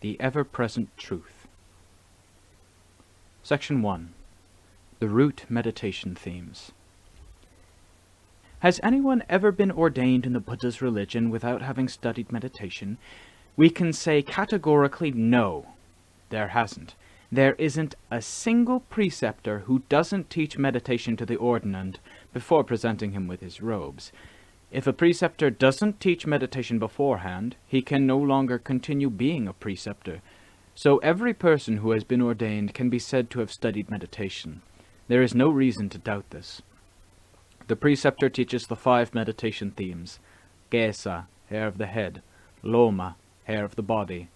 the ever-present truth. Section 1. The Root Meditation Themes. Has anyone ever been ordained in the Buddha's religion without having studied meditation? We can say categorically no, there hasn't. There isn't a single preceptor who doesn't teach meditation to the ordinand before presenting him with his robes. If a preceptor doesn't teach meditation beforehand, he can no longer continue being a preceptor. So every person who has been ordained can be said to have studied meditation. There is no reason to doubt this. The preceptor teaches the five meditation themes Kesa, hair of the head, Loma, hair of the body,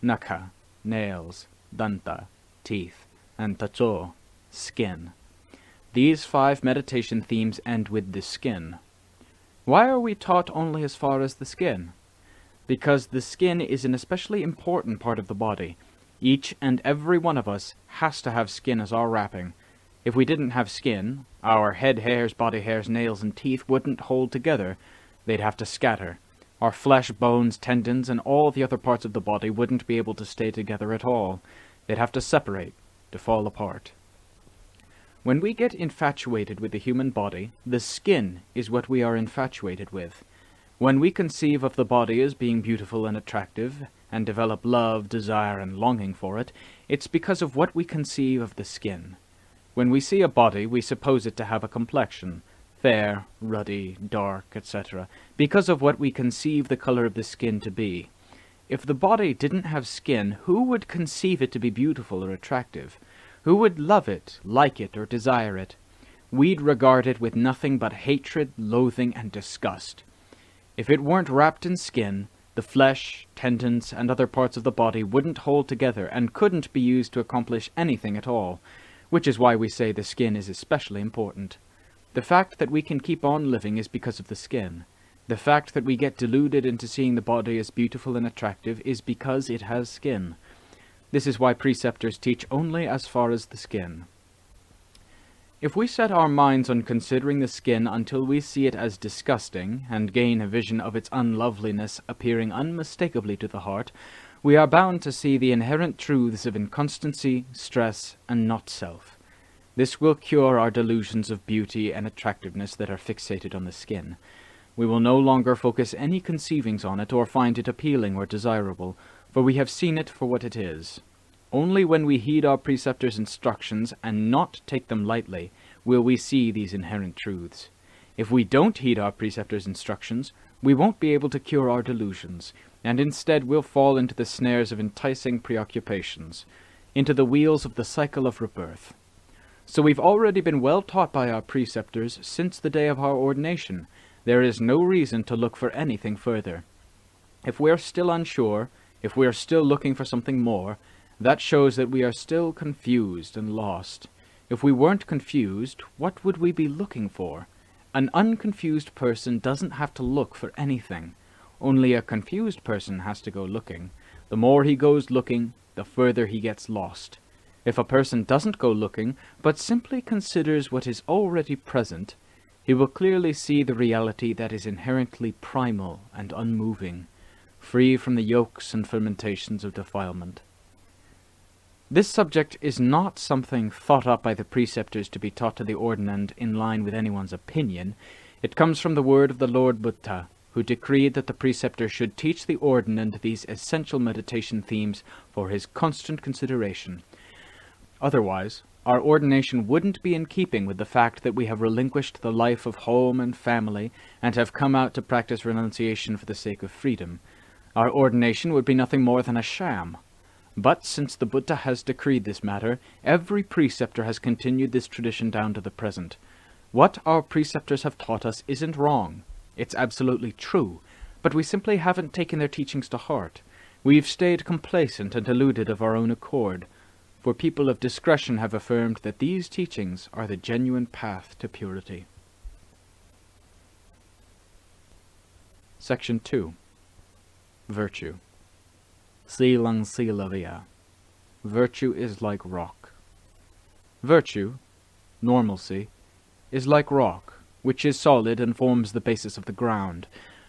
Naka, nails, Danta, teeth, and Tacho, skin. These five meditation themes end with the skin. Why are we taught only as far as the skin? Because the skin is an especially important part of the body. Each and every one of us has to have skin as our wrapping, if we didn't have skin, our head hairs, body hairs, nails, and teeth wouldn't hold together. They'd have to scatter. Our flesh, bones, tendons, and all the other parts of the body wouldn't be able to stay together at all. They'd have to separate, to fall apart. When we get infatuated with the human body, the skin is what we are infatuated with. When we conceive of the body as being beautiful and attractive, and develop love, desire, and longing for it, it's because of what we conceive of the skin. When we see a body, we suppose it to have a complexion, fair, ruddy, dark, etc., because of what we conceive the color of the skin to be. If the body didn't have skin, who would conceive it to be beautiful or attractive? Who would love it, like it, or desire it? We'd regard it with nothing but hatred, loathing, and disgust. If it weren't wrapped in skin, the flesh, tendons, and other parts of the body wouldn't hold together and couldn't be used to accomplish anything at all which is why we say the skin is especially important. The fact that we can keep on living is because of the skin. The fact that we get deluded into seeing the body as beautiful and attractive is because it has skin. This is why preceptors teach only as far as the skin. If we set our minds on considering the skin until we see it as disgusting, and gain a vision of its unloveliness appearing unmistakably to the heart, we are bound to see the inherent truths of inconstancy, stress, and not self. This will cure our delusions of beauty and attractiveness that are fixated on the skin. We will no longer focus any conceivings on it or find it appealing or desirable, for we have seen it for what it is. Only when we heed our preceptors' instructions and not take them lightly will we see these inherent truths. If we don't heed our preceptors' instructions, we won't be able to cure our delusions, and instead we'll fall into the snares of enticing preoccupations, into the wheels of the cycle of rebirth. So we've already been well taught by our preceptors since the day of our ordination. There is no reason to look for anything further. If we are still unsure, if we are still looking for something more, that shows that we are still confused and lost. If we weren't confused, what would we be looking for? An unconfused person doesn't have to look for anything. Only a confused person has to go looking. The more he goes looking, the further he gets lost. If a person doesn't go looking, but simply considers what is already present, he will clearly see the reality that is inherently primal and unmoving, free from the yokes and fermentations of defilement. This subject is not something thought up by the preceptors to be taught to the ordinand in line with anyone's opinion. It comes from the word of the Lord Buddha, who decreed that the preceptor should teach the ordinand these essential meditation themes for his constant consideration. Otherwise, our ordination wouldn't be in keeping with the fact that we have relinquished the life of home and family and have come out to practice renunciation for the sake of freedom. Our ordination would be nothing more than a sham. But since the Buddha has decreed this matter, every preceptor has continued this tradition down to the present. What our preceptors have taught us isn't wrong. It's absolutely true, but we simply haven't taken their teachings to heart. We've stayed complacent and deluded of our own accord, for people of discretion have affirmed that these teachings are the genuine path to purity. Section 2 Virtue Silang Silavia Virtue is like rock. Virtue, normalcy, is like rock which is solid and forms the basis of the ground.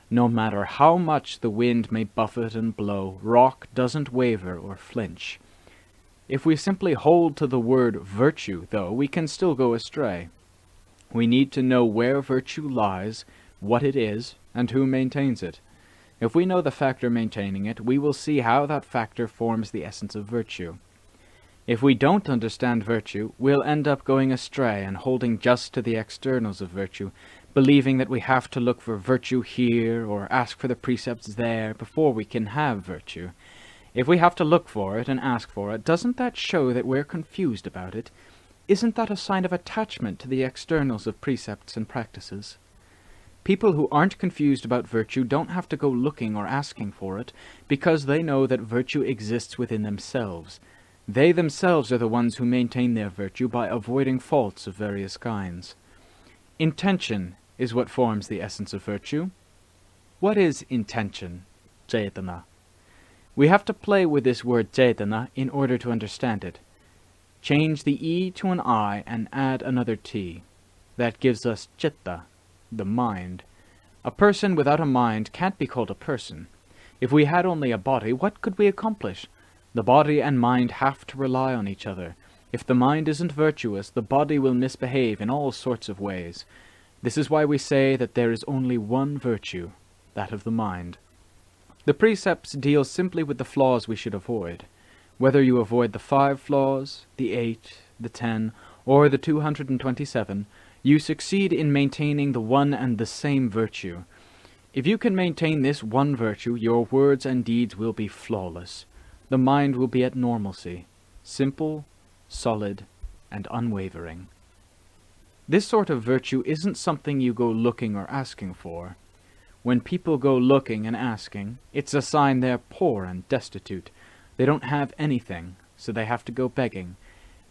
No matter how much the wind may buffet and blow, rock doesn't waver or flinch. If we simply hold to the word virtue, though, we can still go astray. We need to know where virtue lies, what it is, and who maintains it. If we know the factor maintaining it, we will see how that factor forms the essence of virtue. If we don't understand virtue, we'll end up going astray and holding just to the externals of virtue, believing that we have to look for virtue here or ask for the precepts there before we can have virtue. If we have to look for it and ask for it, doesn't that show that we're confused about it? Isn't that a sign of attachment to the externals of precepts and practices? People who aren't confused about virtue don't have to go looking or asking for it, because they know that virtue exists within themselves. They themselves are the ones who maintain their virtue by avoiding faults of various kinds. Intention is what forms the essence of virtue. What is intention? Cetana. We have to play with this word cetana in order to understand it. Change the E to an I and add another T. That gives us chitta, the mind. A person without a mind can't be called a person. If we had only a body, what could we accomplish? The body and mind have to rely on each other. If the mind isn't virtuous, the body will misbehave in all sorts of ways. This is why we say that there is only one virtue, that of the mind. The precepts deal simply with the flaws we should avoid. Whether you avoid the five flaws, the eight, the ten, or the two hundred and twenty-seven, you succeed in maintaining the one and the same virtue. If you can maintain this one virtue, your words and deeds will be flawless. The mind will be at normalcy, simple, solid, and unwavering. This sort of virtue isn't something you go looking or asking for. When people go looking and asking, it's a sign they're poor and destitute. They don't have anything, so they have to go begging,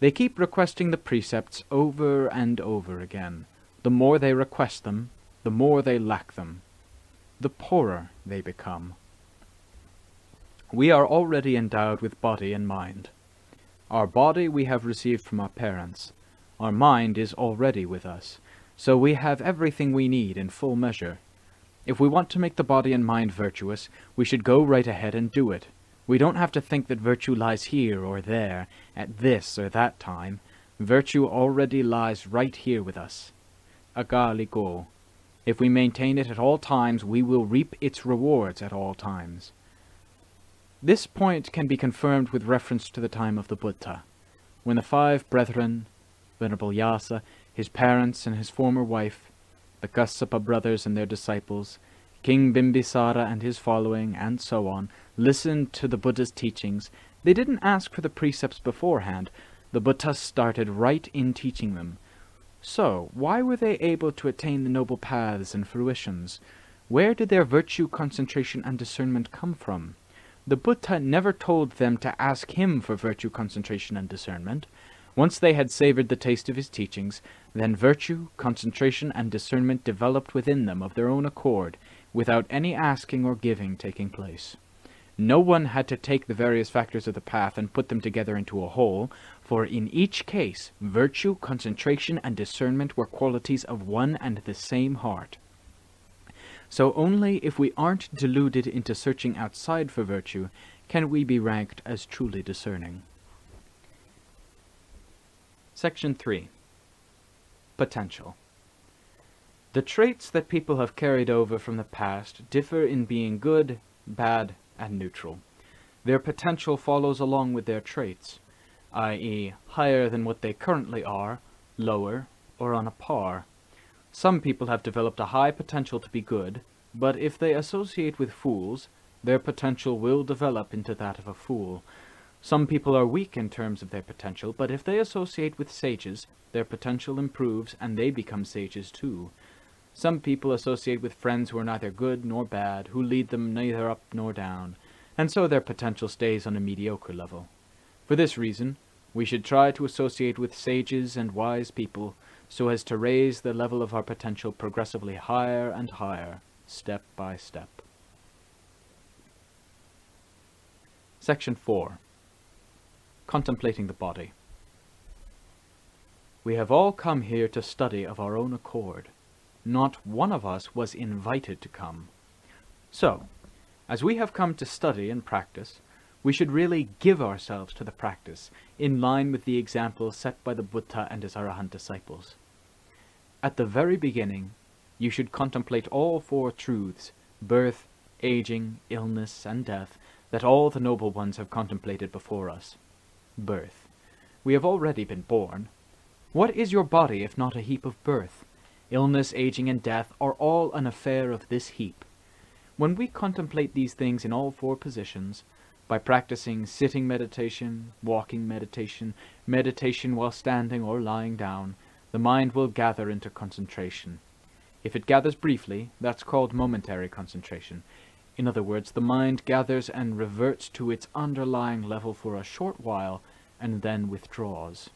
they keep requesting the precepts over and over again. The more they request them, the more they lack them. The poorer they become. We are already endowed with body and mind. Our body we have received from our parents. Our mind is already with us, so we have everything we need in full measure. If we want to make the body and mind virtuous, we should go right ahead and do it. We don't have to think that virtue lies here or there, at this or that time. Virtue already lies right here with us. Akaliko. If we maintain it at all times, we will reap its rewards at all times. This point can be confirmed with reference to the time of the Buddha, when the five brethren, Venerable Yasa, his parents and his former wife, the Kassapa brothers and their disciples, King Bimbisara and his following, and so on, listened to the Buddha's teachings, they didn't ask for the precepts beforehand. The Buddha started right in teaching them. So, why were they able to attain the noble paths and fruitions? Where did their virtue, concentration, and discernment come from? The Buddha never told them to ask him for virtue, concentration, and discernment. Once they had savored the taste of his teachings, then virtue, concentration, and discernment developed within them of their own accord, without any asking or giving taking place. No one had to take the various factors of the path and put them together into a whole, for in each case virtue, concentration, and discernment were qualities of one and the same heart. So only if we aren't deluded into searching outside for virtue can we be ranked as truly discerning. Section 3 Potential The traits that people have carried over from the past differ in being good, bad, and neutral. Their potential follows along with their traits, i.e. higher than what they currently are, lower, or on a par. Some people have developed a high potential to be good, but if they associate with fools, their potential will develop into that of a fool. Some people are weak in terms of their potential, but if they associate with sages, their potential improves and they become sages too. Some people associate with friends who are neither good nor bad, who lead them neither up nor down, and so their potential stays on a mediocre level. For this reason, we should try to associate with sages and wise people so as to raise the level of our potential progressively higher and higher, step by step. Section 4 Contemplating the Body We have all come here to study of our own accord. Not one of us was invited to come. So, as we have come to study and practice, we should really give ourselves to the practice, in line with the example set by the Buddha and his Arahant disciples. At the very beginning, you should contemplate all four truths, birth, aging, illness, and death, that all the noble ones have contemplated before us. Birth. We have already been born. What is your body if not a heap of birth? Illness, aging, and death are all an affair of this heap. When we contemplate these things in all four positions, by practicing sitting meditation, walking meditation, meditation while standing or lying down, the mind will gather into concentration. If it gathers briefly, that's called momentary concentration. In other words, the mind gathers and reverts to its underlying level for a short while and then withdraws.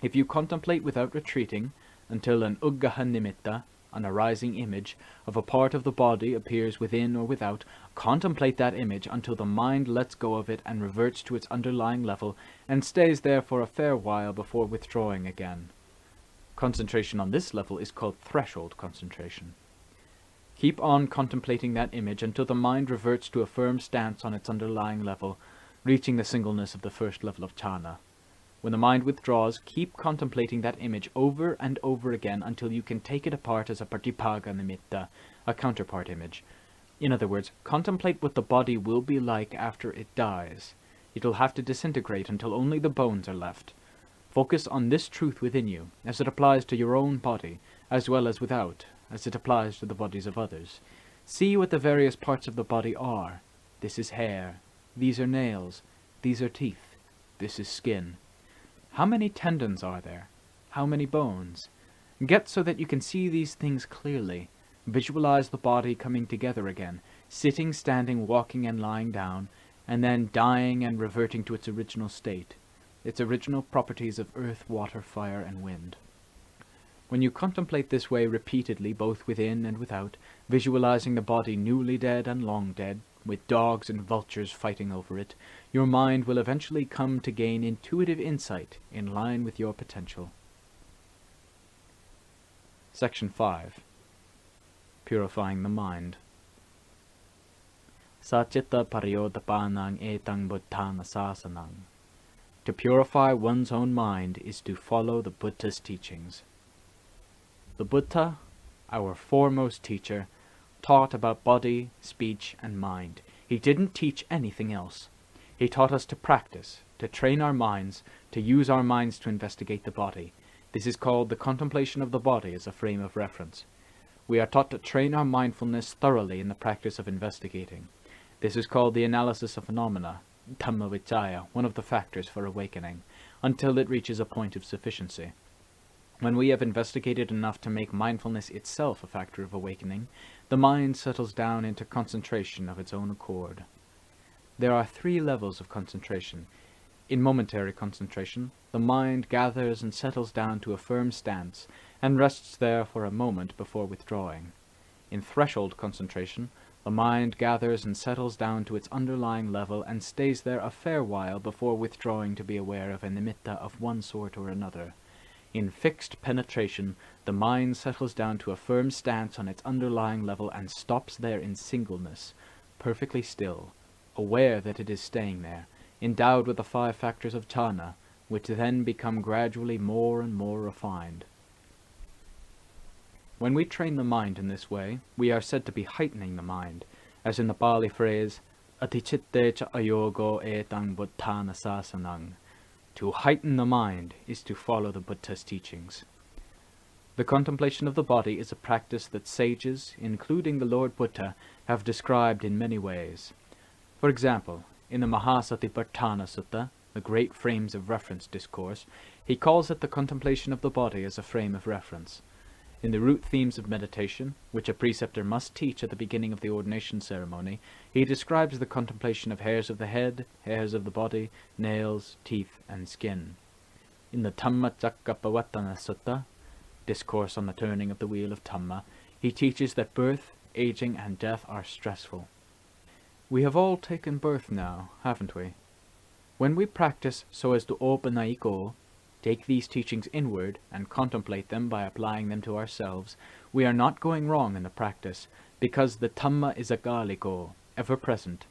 If you contemplate without retreating until an uggaha nimitta, an arising image, of a part of the body appears within or without, contemplate that image until the mind lets go of it and reverts to its underlying level, and stays there for a fair while before withdrawing again. Concentration on this level is called threshold concentration. Keep on contemplating that image until the mind reverts to a firm stance on its underlying level, reaching the singleness of the first level of jhana. When the mind withdraws, keep contemplating that image over and over again until you can take it apart as a patibhaga nimitta, a counterpart image. In other words, contemplate what the body will be like after it dies. It will have to disintegrate until only the bones are left. Focus on this truth within you, as it applies to your own body, as well as without, as it applies to the bodies of others. See what the various parts of the body are. This is hair. These are nails. These are teeth. This is skin. How many tendons are there? How many bones? Get so that you can see these things clearly. Visualize the body coming together again, sitting, standing, walking, and lying down, and then dying and reverting to its original state its original properties of earth, water, fire, and wind. When you contemplate this way repeatedly, both within and without, visualizing the body newly dead and long dead, with dogs and vultures fighting over it, your mind will eventually come to gain intuitive insight in line with your potential. Section 5 Purifying the Mind Sachitta paryodapanang etang buddhana sasanang to purify one's own mind is to follow the Buddha's teachings. The Buddha, our foremost teacher, taught about body, speech, and mind. He didn't teach anything else. He taught us to practice, to train our minds, to use our minds to investigate the body. This is called the contemplation of the body as a frame of reference. We are taught to train our mindfulness thoroughly in the practice of investigating. This is called the analysis of phenomena, Dhammavicaya, one of the factors for awakening, until it reaches a point of sufficiency. When we have investigated enough to make mindfulness itself a factor of awakening, the mind settles down into concentration of its own accord. There are three levels of concentration. In momentary concentration, the mind gathers and settles down to a firm stance, and rests there for a moment before withdrawing. In threshold concentration, the mind gathers and settles down to its underlying level and stays there a fair while before withdrawing to be aware of a nimitta of one sort or another. In fixed penetration, the mind settles down to a firm stance on its underlying level and stops there in singleness, perfectly still, aware that it is staying there, endowed with the five factors of jhana, which then become gradually more and more refined. When we train the mind in this way, we are said to be heightening the mind, as in the Pali phrase, Atichitte cha ayogo etang buddhana sasanang. To heighten the mind is to follow the Buddha's teachings. The contemplation of the body is a practice that sages, including the Lord Buddha, have described in many ways. For example, in the Mahasatipatthana Sutta, the Great Frames of Reference discourse, he calls it the contemplation of the body as a frame of reference. In the root themes of meditation, which a preceptor must teach at the beginning of the ordination ceremony, he describes the contemplation of hairs of the head, hairs of the body, nails, teeth, and skin. In the Dhammacakkappavattana Sutta, discourse on the turning of the wheel of Dhamma, he teaches that birth, aging, and death are stressful. We have all taken birth now, haven't we? When we practice so as to opanaiko, take these teachings inward and contemplate them by applying them to ourselves, we are not going wrong in the practice, because the Dhamma is akaliko, ever present,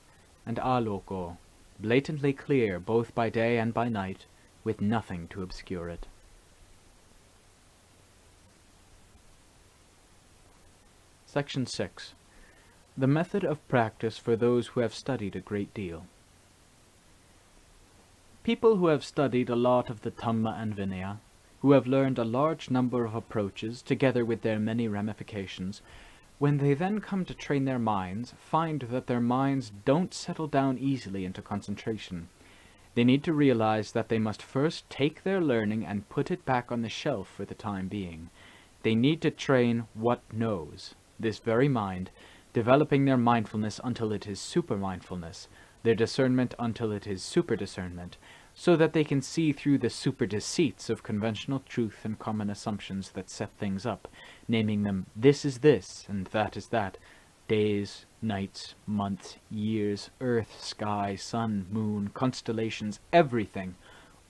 and aloko, blatantly clear both by day and by night, with nothing to obscure it. Section 6. The method of practice for those who have studied a great deal. People who have studied a lot of the Dhamma and Vinaya, who have learned a large number of approaches together with their many ramifications, when they then come to train their minds, find that their minds don't settle down easily into concentration. They need to realize that they must first take their learning and put it back on the shelf for the time being. They need to train what knows, this very mind, developing their mindfulness until it is super mindfulness, their discernment until it is super discernment, so that they can see through the super deceits of conventional truth and common assumptions that set things up, naming them this is this and that is that, days, nights, months, years, earth, sky, sun, moon, constellations, everything,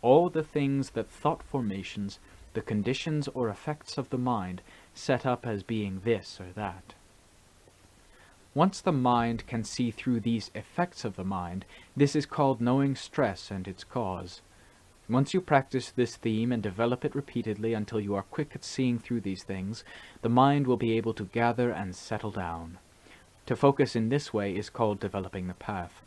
all the things that thought formations, the conditions or effects of the mind, set up as being this or that. Once the mind can see through these effects of the mind, this is called knowing stress and its cause. Once you practice this theme and develop it repeatedly until you are quick at seeing through these things, the mind will be able to gather and settle down. To focus in this way is called developing the path.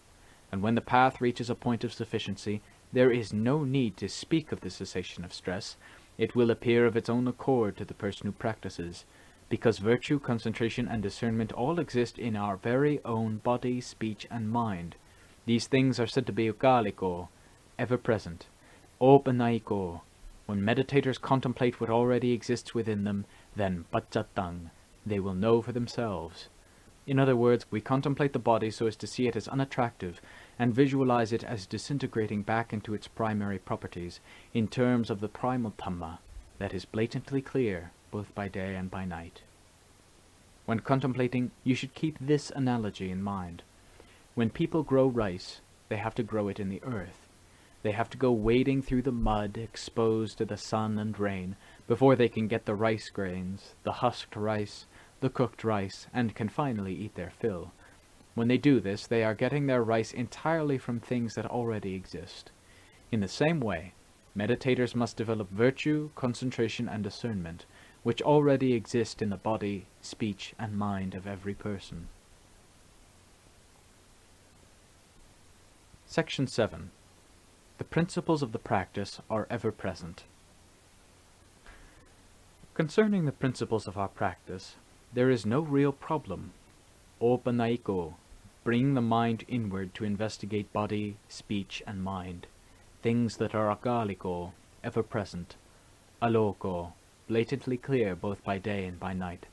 And when the path reaches a point of sufficiency, there is no need to speak of the cessation of stress, it will appear of its own accord to the person who practices, because virtue, concentration, and discernment all exist in our very own body, speech, and mind. These things are said to be akaliko, ever present, opanaiko. When meditators contemplate what already exists within them, then paccatang, they will know for themselves. In other words, we contemplate the body so as to see it as unattractive, and visualize it as disintegrating back into its primary properties, in terms of the primal Dhamma, that is blatantly clear, both by day and by night. When contemplating, you should keep this analogy in mind. When people grow rice, they have to grow it in the earth. They have to go wading through the mud, exposed to the sun and rain, before they can get the rice grains, the husked rice, the cooked rice, and can finally eat their fill. When they do this, they are getting their rice entirely from things that already exist. In the same way, meditators must develop virtue, concentration, and discernment, which already exist in the body, speech, and mind of every person. Section 7. The principles of the practice are ever present. Concerning the principles of our practice, there is no real problem. Opanaiko, bring the mind inward to investigate body, speech, and mind, things that are akaliko, ever present, aloko, blatantly clear both by day and by night,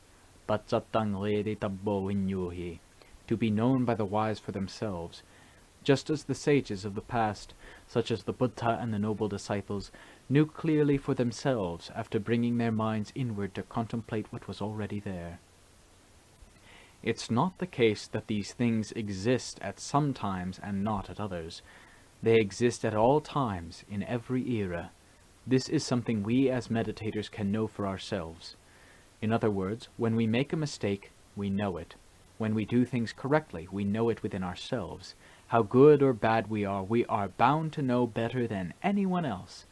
paccatang veditabbo vinyuhi, to be known by the wise for themselves, just as the sages of the past, such as the Buddha and the noble disciples, knew clearly for themselves after bringing their minds inward to contemplate what was already there. It's not the case that these things exist at some times and not at others. They exist at all times, in every era. This is something we as meditators can know for ourselves. In other words, when we make a mistake, we know it. When we do things correctly, we know it within ourselves. How good or bad we are, we are bound to know better than anyone else,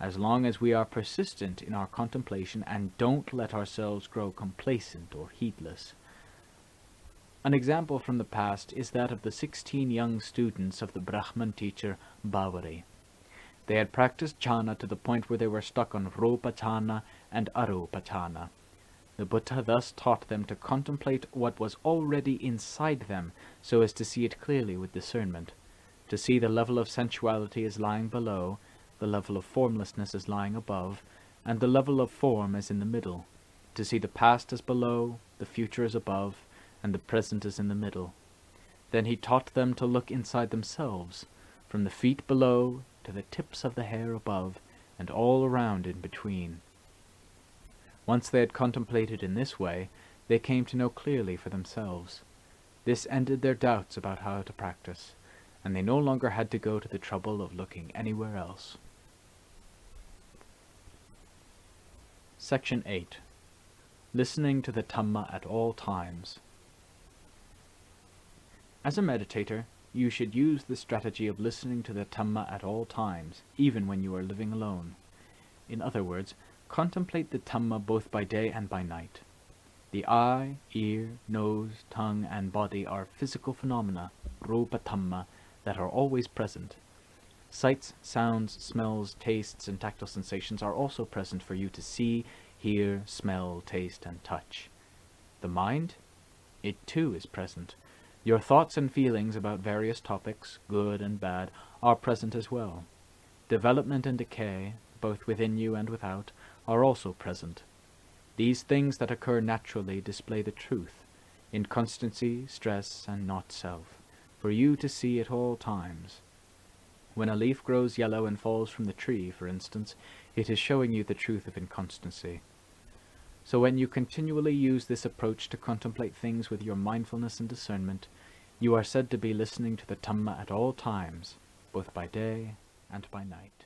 as long as we are persistent in our contemplation and don't let ourselves grow complacent or heedless. An example from the past is that of the sixteen young students of the Brahman teacher Bavari. They had practiced jhana to the point where they were stuck on rupa jhana and arupa jhana. The Buddha thus taught them to contemplate what was already inside them so as to see it clearly with discernment, to see the level of sensuality as lying below, the level of formlessness as lying above, and the level of form as in the middle, to see the past as below, the future as above, and the present is in the middle. Then he taught them to look inside themselves, from the feet below to the tips of the hair above, and all around in between. Once they had contemplated in this way, they came to know clearly for themselves. This ended their doubts about how to practice, and they no longer had to go to the trouble of looking anywhere else. Section 8 Listening to the Dhamma at all times As a meditator, you should use the strategy of listening to the Dhamma at all times, even when you are living alone. In other words, contemplate the Dhamma both by day and by night. The eye, ear, nose, tongue, and body are physical phenomena, rupa Dhamma, that are always present. Sights, sounds, smells, tastes, and tactile sensations are also present for you to see, hear, smell, taste, and touch. The mind? It too is present. Your thoughts and feelings about various topics, good and bad, are present as well. Development and decay, both within you and without, are also present. These things that occur naturally display the truth, inconstancy, stress, and not self, for you to see at all times. When a leaf grows yellow and falls from the tree, for instance, it is showing you the truth of inconstancy. So when you continually use this approach to contemplate things with your mindfulness and discernment, you are said to be listening to the Dhamma at all times, both by day and by night.